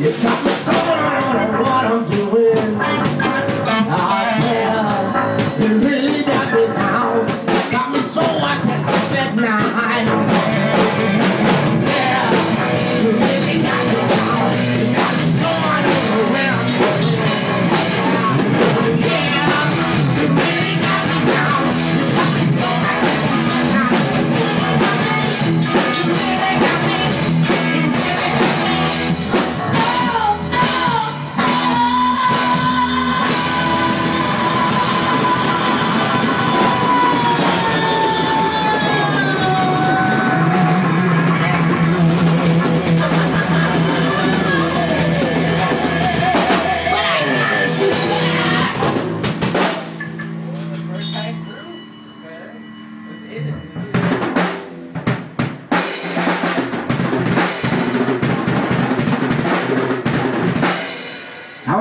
言った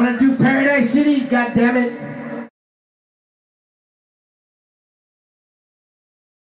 to do Paradise City, God damn it.